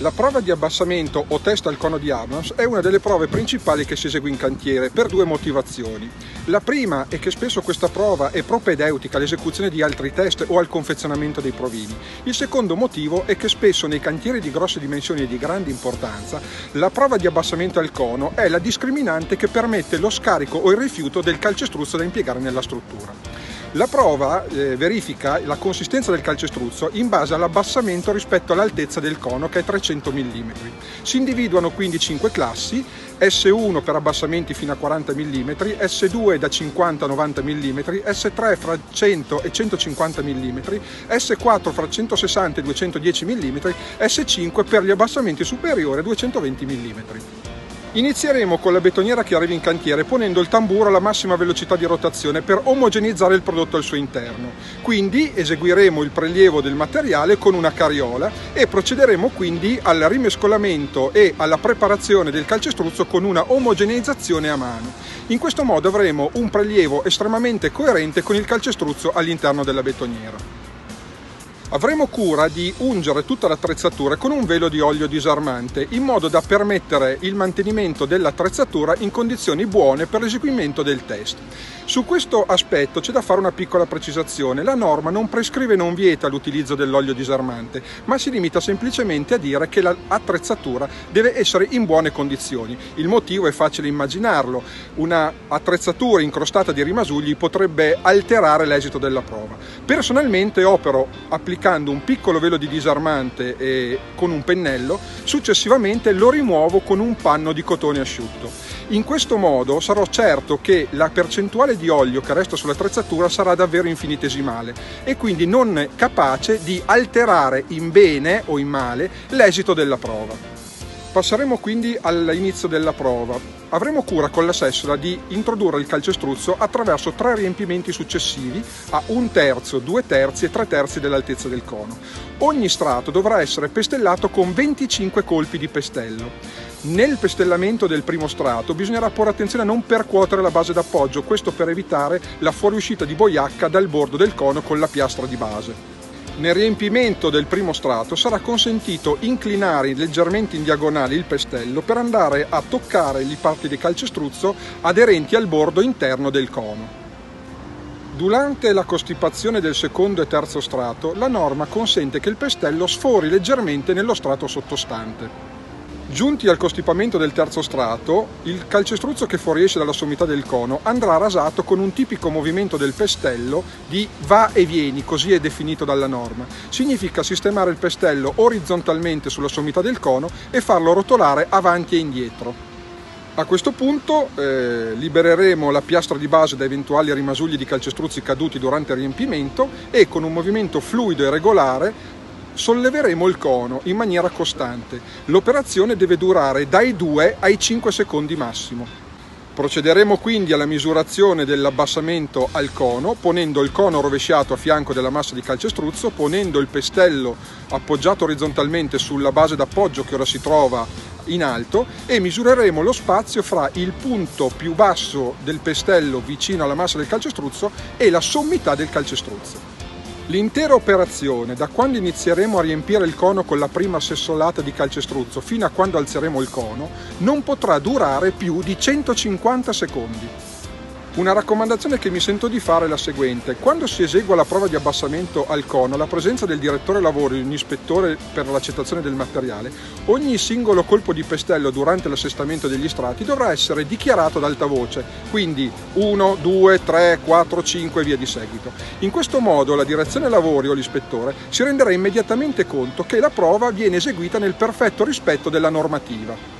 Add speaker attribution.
Speaker 1: La prova di abbassamento o test al cono di Abrams è una delle prove principali che si esegue in cantiere per due motivazioni. La prima è che spesso questa prova è propedeutica all'esecuzione di altri test o al confezionamento dei provini. Il secondo motivo è che spesso nei cantieri di grosse dimensioni e di grande importanza la prova di abbassamento al cono è la discriminante che permette lo scarico o il rifiuto del calcestruzzo da impiegare nella struttura. La prova eh, verifica la consistenza del calcestruzzo in base all'abbassamento rispetto all'altezza del cono che è 300 mm. Si individuano quindi 5 classi, S1 per abbassamenti fino a 40 mm, S2 da 50 a 90 mm, S3 fra 100 e 150 mm, S4 fra 160 e 210 mm, S5 per gli abbassamenti superiori a 220 mm. Inizieremo con la betoniera che arriva in cantiere ponendo il tamburo alla massima velocità di rotazione per omogenizzare il prodotto al suo interno. Quindi eseguiremo il prelievo del materiale con una carriola e procederemo quindi al rimescolamento e alla preparazione del calcestruzzo con una omogeneizzazione a mano. In questo modo avremo un prelievo estremamente coerente con il calcestruzzo all'interno della betoniera. Avremo cura di ungere tutta l'attrezzatura con un velo di olio disarmante in modo da permettere il mantenimento dell'attrezzatura in condizioni buone per l'eseguimento del test. Su questo aspetto c'è da fare una piccola precisazione. La norma non prescrive e non vieta l'utilizzo dell'olio disarmante, ma si limita semplicemente a dire che l'attrezzatura deve essere in buone condizioni. Il motivo è facile immaginarlo. Una attrezzatura incrostata di rimasugli potrebbe alterare l'esito della prova. Personalmente opero applicando un piccolo velo di disarmante e con un pennello, successivamente lo rimuovo con un panno di cotone asciutto. In questo modo sarò certo che la percentuale di olio che resta sull'attrezzatura sarà davvero infinitesimale e quindi non capace di alterare in bene o in male l'esito della prova. Passeremo quindi all'inizio della prova. Avremo cura con la sessola di introdurre il calcestruzzo attraverso tre riempimenti successivi a un terzo, due terzi e tre terzi dell'altezza del cono. Ogni strato dovrà essere pestellato con 25 colpi di pestello. Nel pestellamento del primo strato bisognerà porre attenzione a non percuotere la base d'appoggio, questo per evitare la fuoriuscita di boiacca dal bordo del cono con la piastra di base. Nel riempimento del primo strato sarà consentito inclinare leggermente in diagonale il pestello per andare a toccare le parti di calcestruzzo aderenti al bordo interno del cono. Durante la costipazione del secondo e terzo strato, la norma consente che il pestello sfori leggermente nello strato sottostante. Giunti al costipamento del terzo strato, il calcestruzzo che fuoriesce dalla sommità del cono andrà rasato con un tipico movimento del pestello di va e vieni, così è definito dalla norma. Significa sistemare il pestello orizzontalmente sulla sommità del cono e farlo rotolare avanti e indietro. A questo punto eh, libereremo la piastra di base da eventuali rimasugli di calcestruzzi caduti durante il riempimento e con un movimento fluido e regolare solleveremo il cono in maniera costante. L'operazione deve durare dai 2 ai 5 secondi massimo. Procederemo quindi alla misurazione dell'abbassamento al cono, ponendo il cono rovesciato a fianco della massa di calcestruzzo, ponendo il pestello appoggiato orizzontalmente sulla base d'appoggio che ora si trova in alto e misureremo lo spazio fra il punto più basso del pestello vicino alla massa del calcestruzzo e la sommità del calcestruzzo. L'intera operazione, da quando inizieremo a riempire il cono con la prima sessolata di calcestruzzo fino a quando alzeremo il cono, non potrà durare più di 150 secondi. Una raccomandazione che mi sento di fare è la seguente. Quando si esegua la prova di abbassamento al cono, la presenza del direttore lavori un ispettore per l'accettazione del materiale, ogni singolo colpo di pestello durante l'assestamento degli strati dovrà essere dichiarato ad alta voce, quindi 1, 2, 3, 4, 5 e via di seguito. In questo modo la direzione lavori o l'ispettore si renderà immediatamente conto che la prova viene eseguita nel perfetto rispetto della normativa.